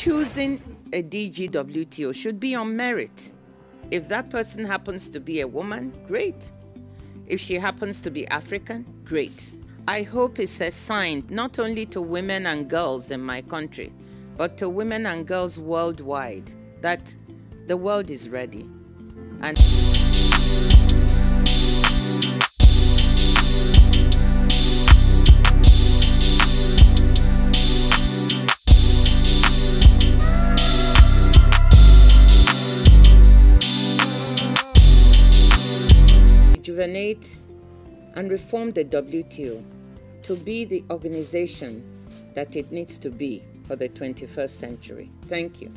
choosing a DGWTO should be on merit. If that person happens to be a woman, great. If she happens to be African, great. I hope it's a sign not only to women and girls in my country, but to women and girls worldwide that the world is ready. And rejuvenate and reform the WTO to be the organization that it needs to be for the 21st century. Thank you.